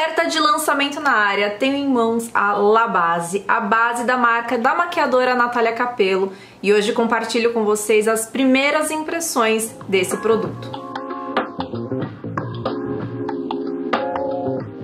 Alerta de lançamento na área, tenho em mãos a La Base, a base da marca da maquiadora Natália Capello, e hoje compartilho com vocês as primeiras impressões desse produto.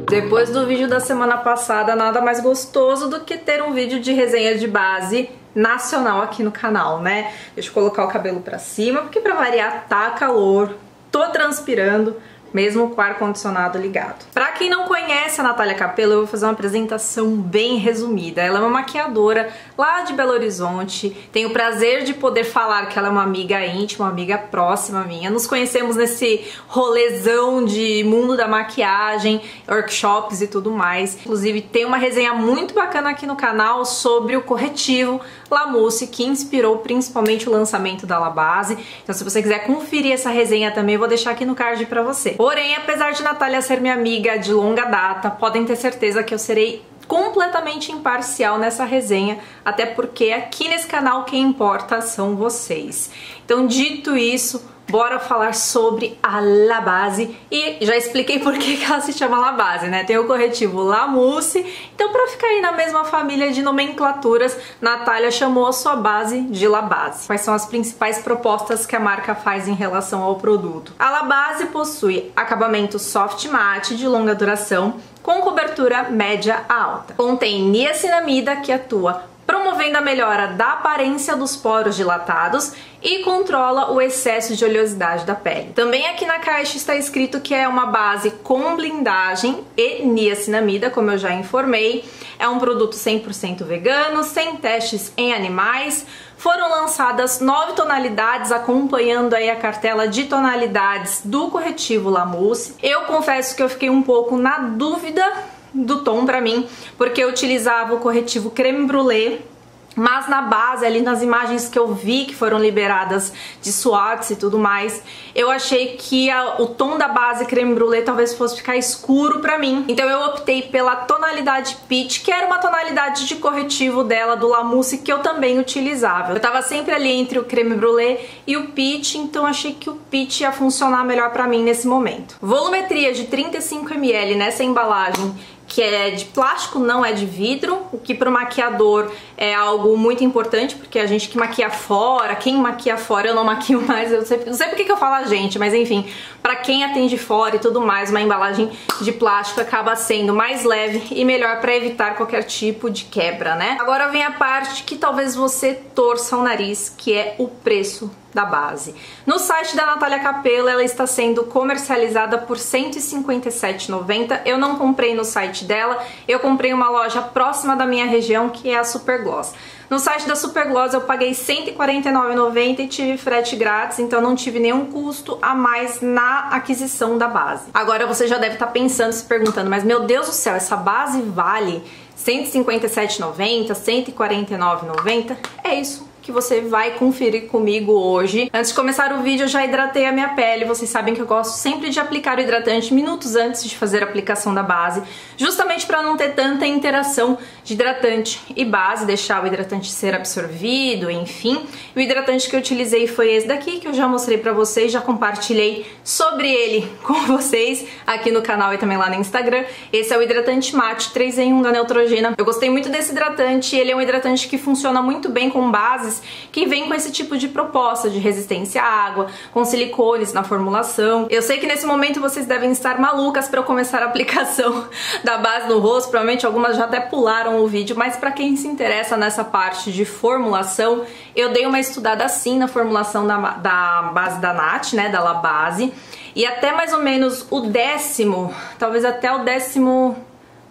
Depois do vídeo da semana passada, nada mais gostoso do que ter um vídeo de resenha de base nacional aqui no canal, né? Deixa eu colocar o cabelo pra cima, porque pra variar tá calor, tô transpirando, mesmo com o ar-condicionado ligado. Para quem não conhece a Natália Capello, eu vou fazer uma apresentação bem resumida. Ela é uma maquiadora lá de Belo Horizonte. Tenho o prazer de poder falar que ela é uma amiga íntima, uma amiga próxima minha. Nos conhecemos nesse rolezão de mundo da maquiagem, workshops e tudo mais. Inclusive, tem uma resenha muito bacana aqui no canal sobre o corretivo La que inspirou principalmente o lançamento da La Base. Então, se você quiser conferir essa resenha também, eu vou deixar aqui no card pra você. Porém, apesar de Natália ser minha amiga de longa data, podem ter certeza que eu serei completamente imparcial nessa resenha, até porque aqui nesse canal quem importa são vocês. Então, dito isso, bora falar sobre a La Base e já expliquei por que ela se chama La Base, né? Tem o corretivo La Mousse, então para ficar aí na mesma família de nomenclaturas, Natália chamou a sua base de La Base. Quais são as principais propostas que a marca faz em relação ao produto? A La Base possui acabamento soft matte de longa duração com cobertura média alta. Contém niacinamida que atua promovendo a melhora da aparência dos poros dilatados e controla o excesso de oleosidade da pele. Também aqui na caixa está escrito que é uma base com blindagem e niacinamida, como eu já informei. É um produto 100% vegano, sem testes em animais. Foram lançadas nove tonalidades, acompanhando aí a cartela de tonalidades do corretivo La. Eu confesso que eu fiquei um pouco na dúvida do tom para mim, porque eu utilizava o corretivo creme brulee mas na base, ali nas imagens que eu vi que foram liberadas de swatches e tudo mais, eu achei que a, o tom da base creme brulee talvez fosse ficar escuro pra mim. Então eu optei pela tonalidade peach, que era uma tonalidade de corretivo dela, do La Mousse, que eu também utilizava. Eu tava sempre ali entre o creme brulee e o peach, então achei que o peach ia funcionar melhor pra mim nesse momento. Volumetria de 35ml nessa embalagem que é de plástico, não é de vidro, o que para o maquiador é algo muito importante, porque a gente que maquia fora, quem maquia fora, eu não maquio mais, eu sei, não sei porque que eu falo a gente, mas enfim, para quem atende fora e tudo mais, uma embalagem de plástico acaba sendo mais leve e melhor para evitar qualquer tipo de quebra, né? Agora vem a parte que talvez você torça o nariz, que é o preço da base. No site da Natália Capello, ela está sendo comercializada por R$ 157,90. Eu não comprei no site dela, eu comprei uma loja próxima da minha região, que é a Supergloss. No site da Supergloss eu paguei R$ 149,90 e tive frete grátis, então não tive nenhum custo a mais na aquisição da base. Agora você já deve estar pensando, se perguntando, mas meu Deus do céu, essa base vale R$ 157,90, R$ 149,90? É isso que você vai conferir comigo hoje. Antes de começar o vídeo, eu já hidratei a minha pele. Vocês sabem que eu gosto sempre de aplicar o hidratante minutos antes de fazer a aplicação da base, justamente para não ter tanta interação de hidratante e base, deixar o hidratante ser absorvido, enfim. O hidratante que eu utilizei foi esse daqui, que eu já mostrei para vocês, já compartilhei sobre ele com vocês aqui no canal e também lá no Instagram. Esse é o hidratante mate 3 em 1 da Neutrogena. Eu gostei muito desse hidratante, ele é um hidratante que funciona muito bem com bases que vem com esse tipo de proposta de resistência à água, com silicones na formulação. Eu sei que nesse momento vocês devem estar malucas para eu começar a aplicação da base no rosto, provavelmente algumas já até pularam o vídeo, mas para quem se interessa nessa parte de formulação, eu dei uma estudada assim na formulação da, da base da Nat, né, da La Base, e até mais ou menos o décimo, talvez até o décimo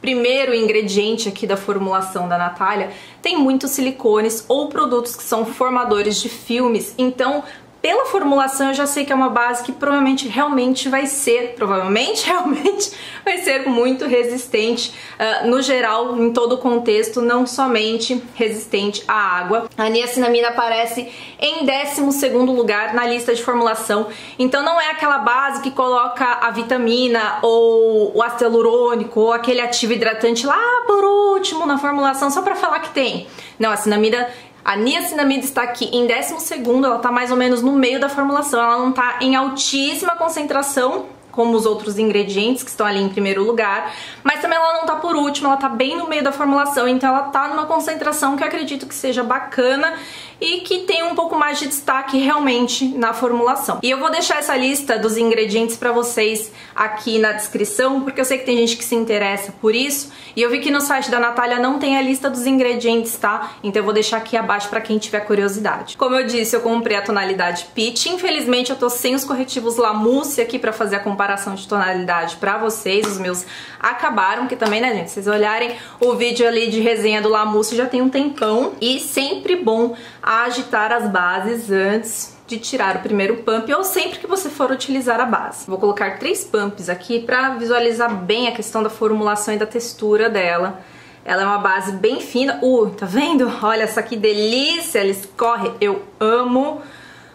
primeiro ingrediente aqui da formulação da Natália tem muitos silicones ou produtos que são formadores de filmes, então pela formulação eu já sei que é uma base que provavelmente realmente vai ser, provavelmente realmente vai ser muito resistente uh, no geral, em todo o contexto, não somente resistente à água. A niacinamida aparece em 12 lugar na lista de formulação, então não é aquela base que coloca a vitamina ou o ácido ou aquele ativo hidratante lá por último na formulação só para falar que tem. Não, a cinamida a niacinamida está aqui em 12 ela está mais ou menos no meio da formulação, ela não está em altíssima concentração, como os outros ingredientes que estão ali em primeiro lugar, mas também ela não tá por último, ela tá bem no meio da formulação, então ela tá numa concentração que eu acredito que seja bacana e que tem um pouco mais de destaque realmente na formulação. E eu vou deixar essa lista dos ingredientes para vocês aqui na descrição, porque eu sei que tem gente que se interessa por isso, e eu vi que no site da Natália não tem a lista dos ingredientes, tá? Então eu vou deixar aqui abaixo para quem tiver curiosidade. Como eu disse, eu comprei a tonalidade Peach, infelizmente eu tô sem os corretivos Lamousse aqui para fazer a comparação de tonalidade para vocês, os meus acabaram, que também, né, gente, vocês olharem o vídeo ali de resenha do Lamousse já tem um tempão, e sempre bom agitar as bases antes de tirar o primeiro pump ou sempre que você for utilizar a base. Vou colocar três pumps aqui para visualizar bem a questão da formulação e da textura dela. Ela é uma base bem fina. Uh, tá vendo? Olha essa que delícia, ela escorre. Eu amo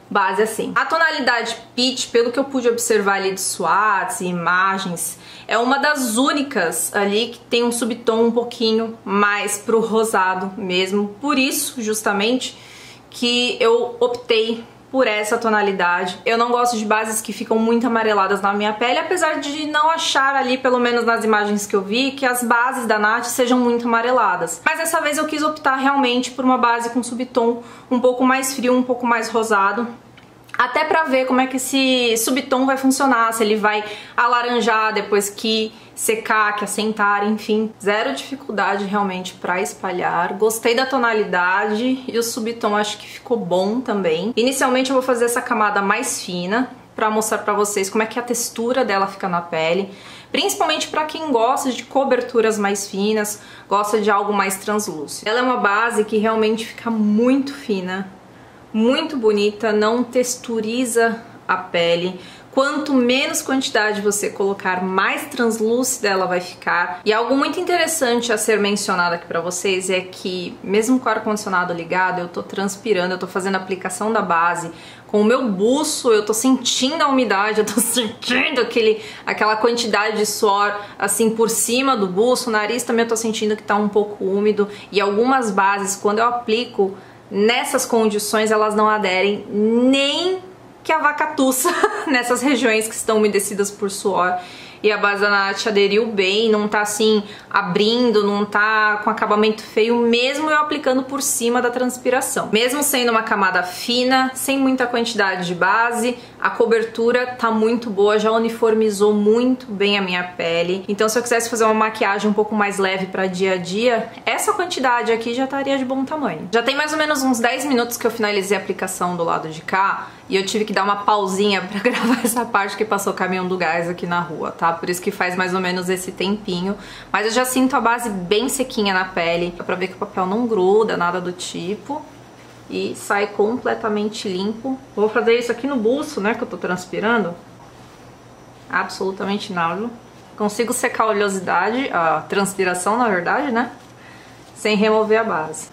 base assim. A tonalidade Peach, pelo que eu pude observar ali de swats e imagens, é uma das únicas ali que tem um subtom um pouquinho mais pro rosado mesmo. Por isso, justamente, que eu optei por essa tonalidade. Eu não gosto de bases que ficam muito amareladas na minha pele, apesar de não achar ali, pelo menos nas imagens que eu vi, que as bases da Nath sejam muito amareladas. Mas dessa vez eu quis optar realmente por uma base com subtom um pouco mais frio, um pouco mais rosado, até pra ver como é que esse subtom vai funcionar, se ele vai alaranjar depois que secar, que assentar, enfim. Zero dificuldade realmente pra espalhar. Gostei da tonalidade e o subtom acho que ficou bom também. Inicialmente eu vou fazer essa camada mais fina, para mostrar para vocês como é que a textura dela fica na pele, principalmente para quem gosta de coberturas mais finas, gosta de algo mais translúcido. Ela é uma base que realmente fica muito fina, muito bonita, não texturiza a pele. Quanto menos quantidade você colocar, mais translúcida ela vai ficar. E algo muito interessante a ser mencionado aqui para vocês é que, mesmo com o ar-condicionado ligado, eu tô transpirando, eu tô fazendo a aplicação da base. Com o meu buço, eu tô sentindo a umidade, eu tô sentindo aquele, aquela quantidade de suor assim por cima do buço. O nariz também eu tô sentindo que tá um pouco úmido. E algumas bases, quando eu aplico nessas condições elas não aderem nem que a vaca tussa nessas regiões que estão umedecidas por suor e a base da Nath aderiu bem, não tá assim abrindo, não tá com acabamento feio, mesmo eu aplicando por cima da transpiração. Mesmo sendo uma camada fina, sem muita quantidade de base, a cobertura tá muito boa, já uniformizou muito bem a minha pele. Então se eu quisesse fazer uma maquiagem um pouco mais leve para dia a dia, essa quantidade aqui já estaria de bom tamanho. Já tem mais ou menos uns 10 minutos que eu finalizei a aplicação do lado de cá e eu tive que dar uma pausinha para gravar essa parte que passou o caminhão do gás aqui na rua, tá? Por isso que faz mais ou menos esse tempinho. Mas eu já sinto a base bem sequinha na pele, dá pra ver que o papel não gruda, nada do tipo. E sai completamente limpo. Vou fazer isso aqui no buço, né, que eu tô transpirando. Absolutamente nada. Consigo secar a oleosidade, a transpiração, na verdade, né? Sem remover a base.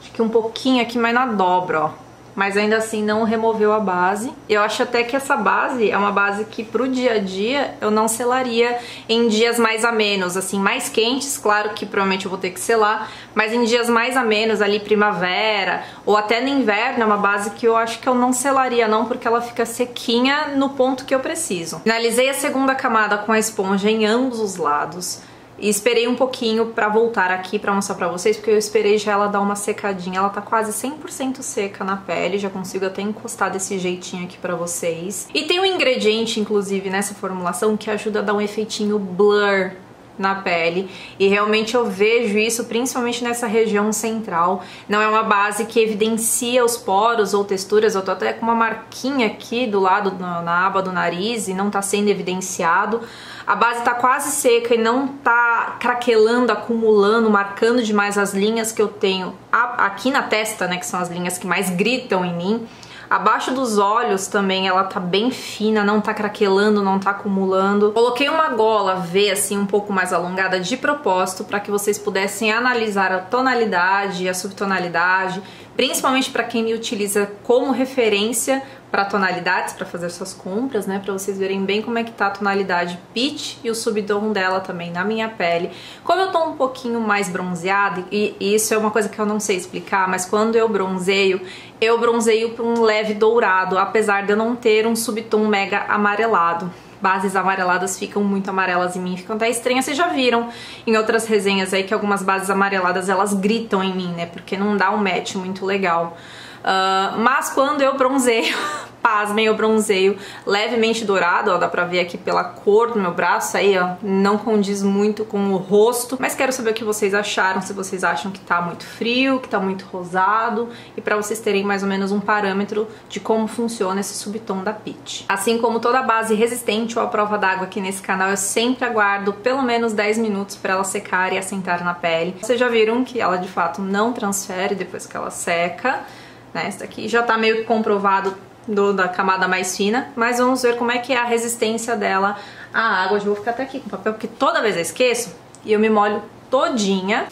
Acho que um pouquinho aqui, mas na dobra, ó mas ainda assim não removeu a base. Eu acho até que essa base é uma base que pro dia a dia eu não selaria em dias mais a menos, assim, mais quentes, claro que provavelmente eu vou ter que selar, mas em dias mais a menos, ali primavera ou até no inverno, é uma base que eu acho que eu não selaria não, porque ela fica sequinha no ponto que eu preciso. Finalizei a segunda camada com a esponja em ambos os lados. E esperei um pouquinho pra voltar aqui pra mostrar pra vocês, porque eu esperei já ela dar uma secadinha. Ela tá quase 100% seca na pele, já consigo até encostar desse jeitinho aqui pra vocês. E tem um ingrediente, inclusive, nessa formulação que ajuda a dar um efeitinho blur na pele e realmente eu vejo isso principalmente nessa região central. Não é uma base que evidencia os poros ou texturas, eu tô até com uma marquinha aqui do lado na, na aba do nariz e não tá sendo evidenciado. A base tá quase seca e não tá craquelando, acumulando, marcando demais as linhas que eu tenho aqui na testa, né, que são as linhas que mais gritam em mim. Abaixo dos olhos também ela tá bem fina, não tá craquelando, não tá acumulando. Coloquei uma gola V assim um pouco mais alongada de propósito para que vocês pudessem analisar a tonalidade a subtonalidade, principalmente para quem me utiliza como referência para tonalidades para fazer suas compras, né, para vocês verem bem como é que tá a tonalidade peach e o subtom dela também na minha pele. Como eu tô um pouquinho mais bronzeada e, e isso é uma coisa que eu não sei explicar, mas quando eu bronzeio, eu bronzeio para um leve dourado, apesar de eu não ter um subtom mega amarelado bases amareladas ficam muito amarelas em mim, ficam até estranhas. Vocês já viram em outras resenhas aí que algumas bases amareladas elas gritam em mim, né? Porque não dá um match muito legal. Uh, mas quando eu bronzeio, pasmem, eu bronzeio levemente dourado, ó, dá pra ver aqui pela cor do meu braço, aí ó, não condiz muito com o rosto, mas quero saber o que vocês acharam, se vocês acham que tá muito frio, que tá muito rosado, e pra vocês terem mais ou menos um parâmetro de como funciona esse subtom da Peach. Assim como toda base resistente ou a prova d'água aqui nesse canal, eu sempre aguardo pelo menos 10 minutos pra ela secar e assentar na pele. Vocês já viram que ela de fato não transfere depois que ela seca, né? Esse daqui já tá meio que comprovado do, da camada mais fina, mas vamos ver como é que é a resistência dela à água. Eu vou ficar até aqui com papel, porque toda vez eu esqueço e eu me molho todinha.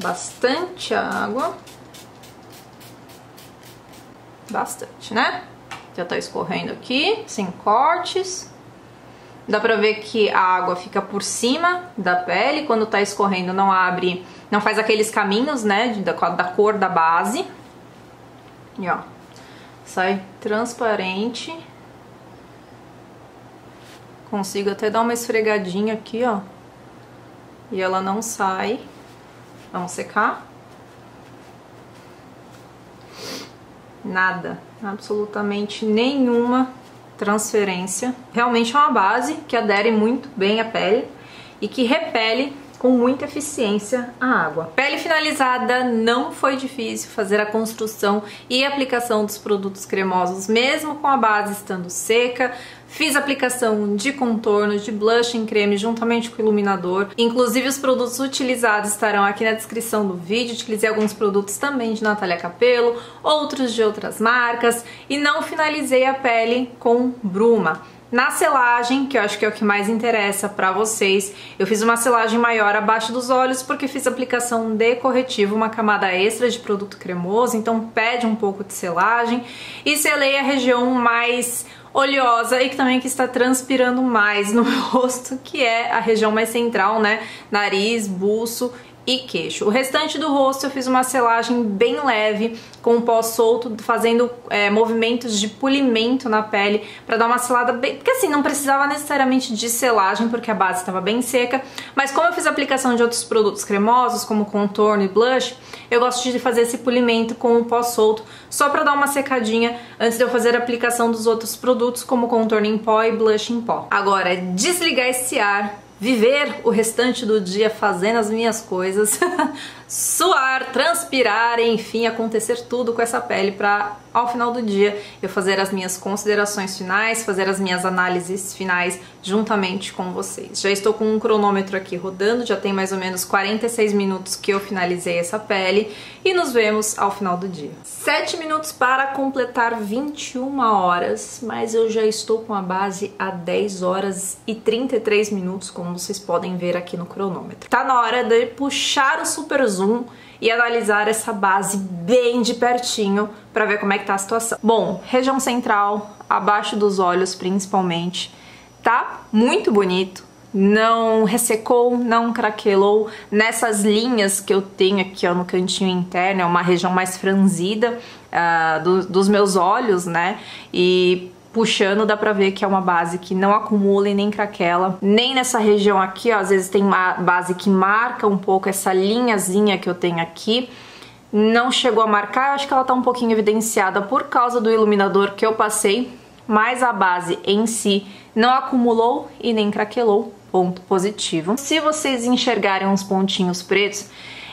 Bastante água. Bastante, né? Já tá escorrendo aqui, sem cortes. Dá pra ver que a água fica por cima da pele, quando tá escorrendo não abre, não faz aqueles caminhos, né, da, da cor da base. E ó, sai transparente. Consigo até dar uma esfregadinha aqui, ó. E ela não sai. Vamos secar. Nada, absolutamente nenhuma transferência. Realmente é uma base que adere muito bem à pele e que repele com muita eficiência a água. Pele finalizada, não foi difícil fazer a construção e aplicação dos produtos cremosos, mesmo com a base estando seca. Fiz aplicação de contorno, de blush em creme juntamente com o iluminador. Inclusive os produtos utilizados estarão aqui na descrição do vídeo. Utilizei alguns produtos também de Natália Capello, outros de outras marcas e não finalizei a pele com bruma. Na selagem, que eu acho que é o que mais interessa para vocês, eu fiz uma selagem maior abaixo dos olhos porque fiz aplicação de corretivo, uma camada extra de produto cremoso, então pede um pouco de selagem. E selei a região mais oleosa e que também que está transpirando mais no meu rosto, que é a região mais central, né? Nariz, buço e queixo. O restante do rosto eu fiz uma selagem bem leve, com o pó solto, fazendo é, movimentos de polimento na pele para dar uma selada bem... Porque assim, não precisava necessariamente de selagem, porque a base estava bem seca, mas como eu fiz aplicação de outros produtos cremosos, como contorno e blush, eu gosto de fazer esse polimento com o pó solto, só para dar uma secadinha antes de eu fazer a aplicação dos outros produtos, como contorno em pó e blush em pó. Agora, desligar esse ar viver o restante do dia fazendo as minhas coisas, suar, transpirar, enfim, acontecer tudo com essa pele para ao final do dia eu fazer as minhas considerações finais, fazer as minhas análises finais juntamente com vocês. Já estou com um cronômetro aqui rodando, já tem mais ou menos 46 minutos que eu finalizei essa pele e nos vemos ao final do dia. 7 minutos para completar 21 horas, mas eu já estou com a base a 10 horas e 33 minutos, como vocês podem ver aqui no cronômetro. Tá na hora de puxar o super zoom e analisar essa base bem de pertinho para ver como é que tá a situação. Bom, região central, abaixo dos olhos principalmente, tá muito bonito. Não ressecou, não craquelou. Nessas linhas que eu tenho aqui ó, no cantinho interno, é uma região mais franzida uh, do, dos meus olhos, né? E puxando, dá pra ver que é uma base que não acumula e nem craquela. Nem nessa região aqui, ó, às vezes tem uma base que marca um pouco essa linhazinha que eu tenho aqui. Não chegou a marcar, acho que ela tá um pouquinho evidenciada por causa do iluminador que eu passei, mas a base em si não acumulou e nem craquelou, ponto positivo. Se vocês enxergarem uns pontinhos pretos,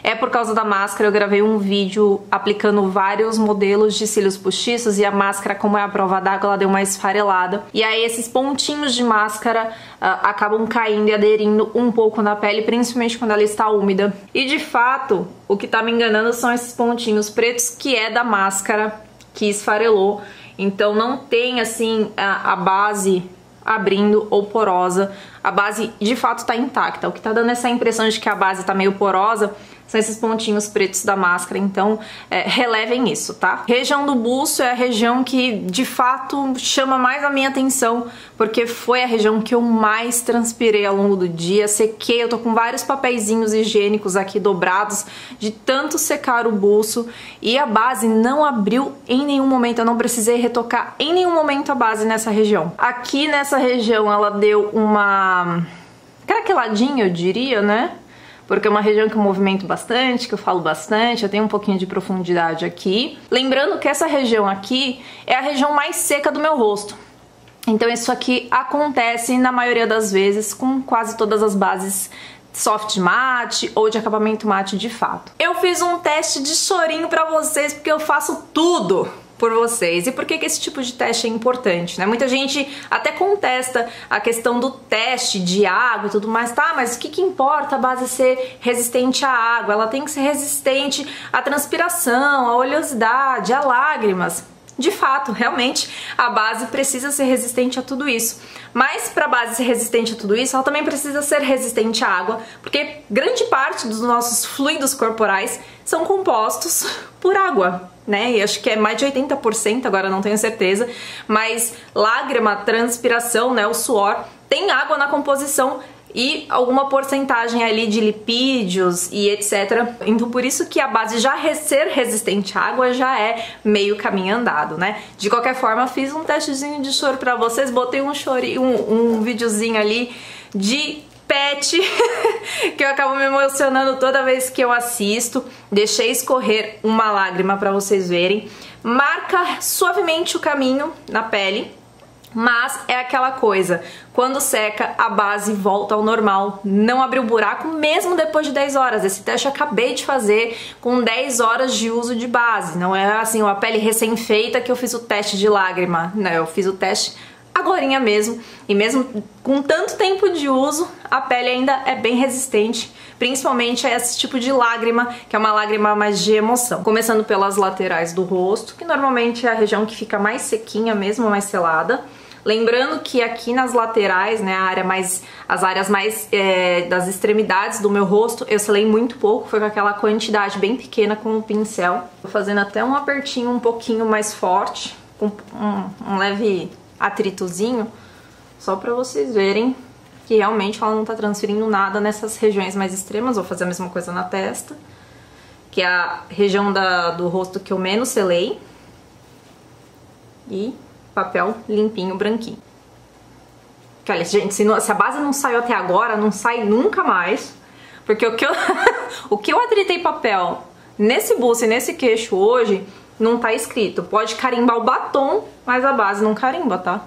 é por causa da máscara, eu gravei um vídeo aplicando vários modelos de cílios postiços e a máscara, como é a prova d'água, ela deu uma esfarelada. E aí esses pontinhos de máscara uh, acabam caindo e aderindo um pouco na pele, principalmente quando ela está úmida. E de fato, o que tá me enganando são esses pontinhos pretos, que é da máscara que esfarelou. Então não tem assim a, a base abrindo ou porosa a base de fato está intacta. O que está dando essa impressão de que a base está meio porosa são esses pontinhos pretos da máscara, então é, relevem isso, tá? Região do buço é a região que de fato chama mais a minha atenção, porque foi a região que eu mais transpirei ao longo do dia, sequei, eu tô com vários papeizinhos higiênicos aqui dobrados de tanto secar o buço e a base não abriu em nenhum momento, eu não precisei retocar em nenhum momento a base nessa região. Aqui nessa região ela deu uma craqueladinha, eu diria, né? Porque é uma região que eu movimento bastante, que eu falo bastante, eu tenho um pouquinho de profundidade aqui. Lembrando que essa região aqui é a região mais seca do meu rosto. Então isso aqui acontece na maioria das vezes com quase todas as bases soft matte ou de acabamento mate de fato. Eu fiz um teste de chorinho para vocês porque eu faço tudo por vocês. E por que, que esse tipo de teste é importante, né? Muita gente até contesta a questão do teste de água e tudo mais. Tá, mas o que, que importa a base ser resistente à água? Ela tem que ser resistente à transpiração, à oleosidade, a lágrimas. De fato, realmente, a base precisa ser resistente a tudo isso. Mas para a base ser resistente a tudo isso, ela também precisa ser resistente à água, porque grande parte dos nossos fluidos corporais são compostos por água né? E acho que é mais de 80%, agora não tenho certeza, mas lágrima, transpiração, né, o suor, tem água na composição e alguma porcentagem ali de lipídios e etc. Então por isso que a base já ser resistente à água já é meio caminho andado, né? De qualquer forma, fiz um testezinho de choro para vocês, botei um chorinho, um, um videozinho ali de pet que eu acabo me emocionando toda vez que eu assisto. Deixei escorrer uma lágrima para vocês verem. Marca suavemente o caminho na pele, mas é aquela coisa, quando seca a base volta ao normal, não abriu buraco mesmo depois de 10 horas. Esse teste eu acabei de fazer com 10 horas de uso de base, não é assim, uma pele recém-feita que eu fiz o teste de lágrima, não, eu fiz o teste agorinha mesmo. E mesmo com tanto tempo de uso, a pele ainda é bem resistente, principalmente a esse tipo de lágrima, que é uma lágrima mais de emoção. Começando pelas laterais do rosto, que normalmente é a região que fica mais sequinha mesmo, mais selada. Lembrando que aqui nas laterais, né, a área mais, as áreas mais é, das extremidades do meu rosto, eu selei muito pouco, foi com aquela quantidade bem pequena com o pincel. Tô fazendo até um apertinho um pouquinho mais forte, com um, um leve atritozinho, só para vocês verem que realmente ela não tá transferindo nada nessas regiões mais extremas. Vou fazer a mesma coisa na testa, que é a região da, do rosto que eu menos selei. E papel limpinho, branquinho. Que, olha, gente, se, não, se a base não saiu até agora, não sai nunca mais. Porque o que eu, o que eu atritei papel nesse buço e nesse queixo hoje não tá escrito. Pode carimbar o batom, mas a base não carimba, tá?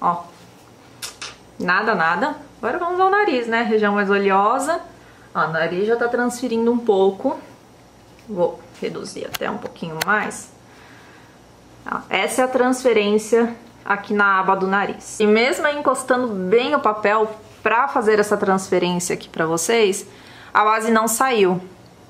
Ó. Nada, nada. Agora vamos ao nariz, né? Região mais oleosa. Ó, o nariz já tá transferindo um pouco. Vou reduzir até um pouquinho mais. Essa é a transferência aqui na aba do nariz. E mesmo encostando bem o papel pra fazer essa transferência aqui pra vocês, a base não saiu.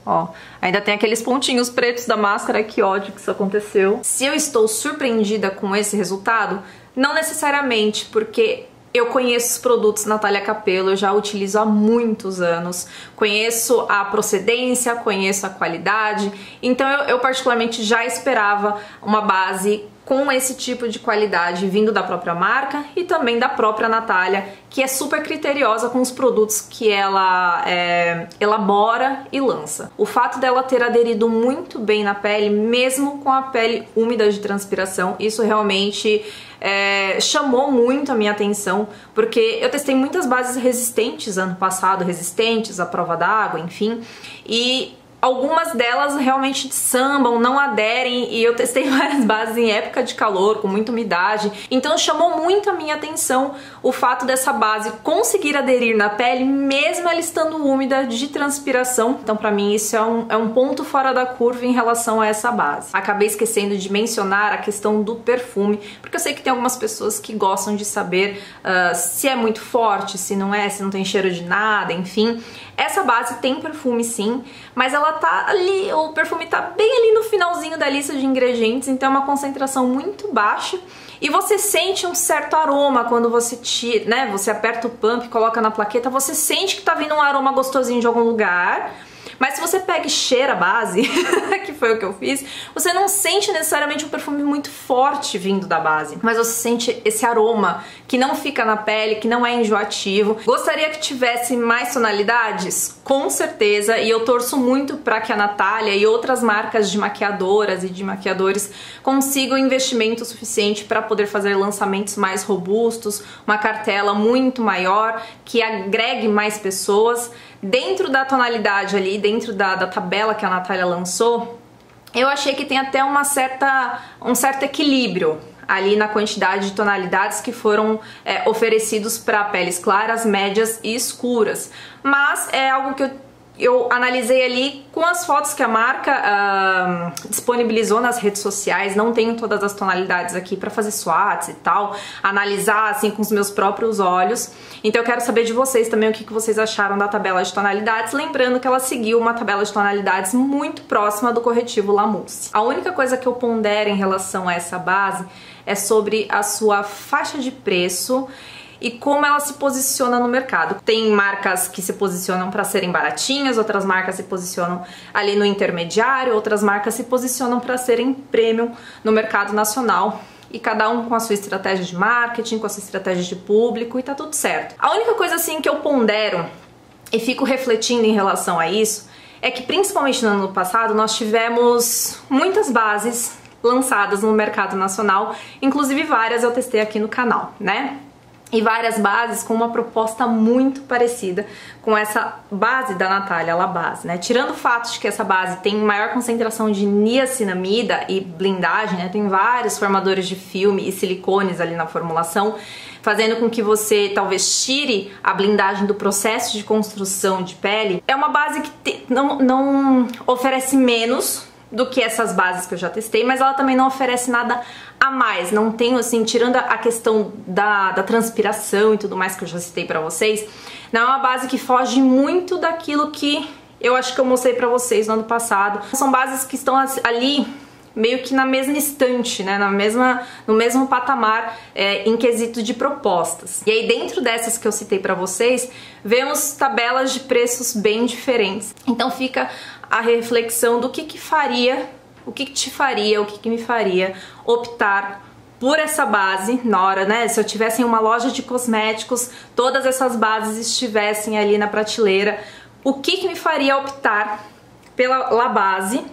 Ó, ainda tem aqueles pontinhos pretos da máscara, que ódio que isso aconteceu. Se eu estou surpreendida com esse resultado, não necessariamente, porque eu conheço os produtos Natália Capello, eu já utilizo há muitos anos, conheço a procedência, conheço a qualidade, então eu, eu particularmente já esperava uma base com esse tipo de qualidade vindo da própria marca e também da própria Natália, que é super criteriosa com os produtos que ela é, elabora e lança. O fato dela ter aderido muito bem na pele, mesmo com a pele úmida de transpiração, isso realmente é, chamou muito a minha atenção, porque eu testei muitas bases resistentes ano passado, resistentes à prova d'água, enfim, e Algumas delas realmente sambam, não aderem e eu testei várias bases em época de calor, com muita umidade. Então chamou muito a minha atenção o fato dessa base conseguir aderir na pele, mesmo ela estando úmida de transpiração. Então para mim isso é um, é um ponto fora da curva em relação a essa base. Acabei esquecendo de mencionar a questão do perfume, porque eu sei que tem algumas pessoas que gostam de saber uh, se é muito forte, se não é, se não tem cheiro de nada, enfim. Essa base tem perfume sim, mas ela tá ali, o perfume tá bem ali no finalzinho da lista de ingredientes, então é uma concentração muito baixa e você sente um certo aroma quando você tira, né? Você aperta o pump, coloca na plaqueta, você sente que tá vindo um aroma gostosinho de algum lugar. Mas se você pega e cheira a base, que foi o que eu fiz, você não sente necessariamente um perfume muito forte vindo da base, mas você sente esse aroma que não fica na pele, que não é enjoativo. Gostaria que tivesse mais tonalidades? Com certeza, e eu torço muito para que a Natália e outras marcas de maquiadoras e de maquiadores consigam investimento suficiente para poder fazer lançamentos mais robustos, uma cartela muito maior, que agregue mais pessoas dentro da tonalidade ali, dentro da, da tabela que a Natália lançou, eu achei que tem até uma certa, um certo equilíbrio ali na quantidade de tonalidades que foram é, oferecidos para peles claras, médias e escuras. Mas é algo que eu eu analisei ali com as fotos que a marca uh, disponibilizou nas redes sociais, não tenho todas as tonalidades aqui para fazer swats e tal, analisar assim com os meus próprios olhos. Então eu quero saber de vocês também o que, que vocês acharam da tabela de tonalidades, lembrando que ela seguiu uma tabela de tonalidades muito próxima do corretivo Lamousse. A única coisa que eu pondero em relação a essa base é sobre a sua faixa de preço e como ela se posiciona no mercado. Tem marcas que se posicionam para serem baratinhas, outras marcas se posicionam ali no intermediário, outras marcas se posicionam para serem premium no mercado nacional e cada um com a sua estratégia de marketing, com a sua estratégia de público e tá tudo certo. A única coisa assim que eu pondero e fico refletindo em relação a isso é que principalmente no ano passado nós tivemos muitas bases lançadas no mercado nacional, inclusive várias eu testei aqui no canal, né? E várias bases com uma proposta muito parecida com essa base da Natália Labase, né? Tirando o fato de que essa base tem maior concentração de niacinamida e blindagem, né? Tem vários formadores de filme e silicones ali na formulação, fazendo com que você talvez tire a blindagem do processo de construção de pele. É uma base que te, não, não oferece menos do que essas bases que eu já testei, mas ela também não oferece nada a mais. Não tenho, assim, tirando a questão da, da transpiração e tudo mais que eu já citei pra vocês, não é uma base que foge muito daquilo que eu acho que eu mostrei pra vocês no ano passado. São bases que estão ali meio que na mesma estante, né, na mesma, no mesmo patamar é, em quesito de propostas. E aí dentro dessas que eu citei para vocês, vemos tabelas de preços bem diferentes. Então fica a reflexão do que que faria, o que, que te faria, o que, que me faria optar por essa base na hora, né? Se eu tivesse em uma loja de cosméticos, todas essas bases estivessem ali na prateleira, o que, que me faria optar pela La Base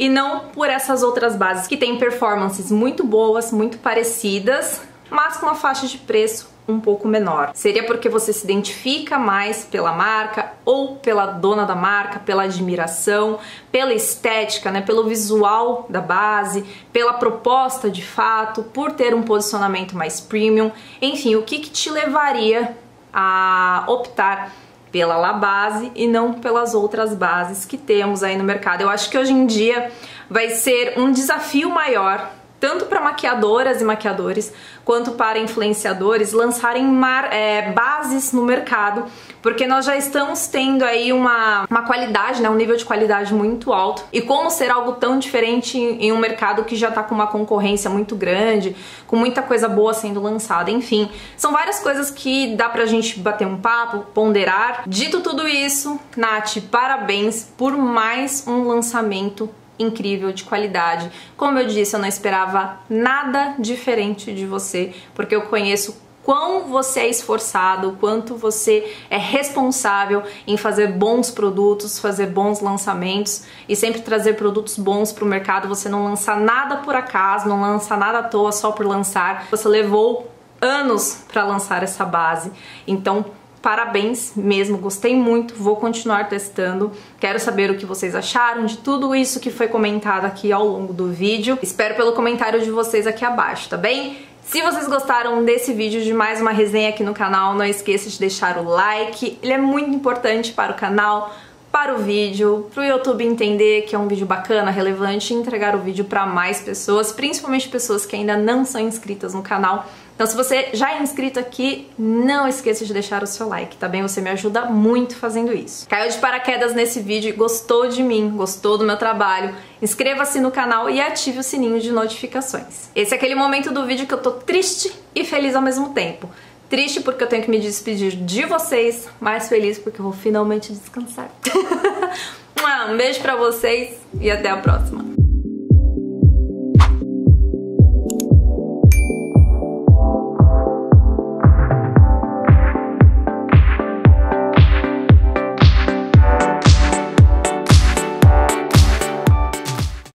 e não por essas outras bases que têm performances muito boas, muito parecidas, mas com uma faixa de preço um pouco menor. Seria porque você se identifica mais pela marca ou pela dona da marca, pela admiração, pela estética, né, pelo visual da base, pela proposta de fato, por ter um posicionamento mais premium. Enfim, o que, que te levaria a optar pela La Base e não pelas outras bases que temos aí no mercado. Eu acho que hoje em dia vai ser um desafio maior tanto para maquiadoras e maquiadores quanto para influenciadores lançarem mar, é, bases no mercado, porque nós já estamos tendo aí uma, uma qualidade, né, um nível de qualidade muito alto. E como ser algo tão diferente em, em um mercado que já está com uma concorrência muito grande, com muita coisa boa sendo lançada, enfim, são várias coisas que dá pra gente bater um papo, ponderar. Dito tudo isso, Nath, parabéns por mais um lançamento incrível, de qualidade. Como eu disse, eu não esperava nada diferente de você, porque eu conheço quão você é esforçado, quanto você é responsável em fazer bons produtos, fazer bons lançamentos e sempre trazer produtos bons para o mercado. Você não lança nada por acaso, não lança nada à toa só por lançar. Você levou anos para lançar essa base. Então, Parabéns mesmo, gostei muito, vou continuar testando. Quero saber o que vocês acharam de tudo isso que foi comentado aqui ao longo do vídeo. Espero pelo comentário de vocês aqui abaixo, tá bem? Se vocês gostaram desse vídeo, de mais uma resenha aqui no canal, não esqueça de deixar o like, ele é muito importante para o canal, para o vídeo, para o YouTube entender que é um vídeo bacana, relevante e entregar o vídeo para mais pessoas, principalmente pessoas que ainda não são inscritas no canal Então se você já é inscrito aqui, não esqueça de deixar o seu like, tá bem? Você me ajuda muito fazendo isso. Caiu de paraquedas nesse vídeo gostou de mim, gostou do meu trabalho, inscreva-se no canal e ative o sininho de notificações. Esse é aquele momento do vídeo que eu tô triste e feliz ao mesmo tempo. Triste porque eu tenho que me despedir de vocês, mais feliz porque eu vou finalmente descansar. um beijo pra vocês e até a próxima.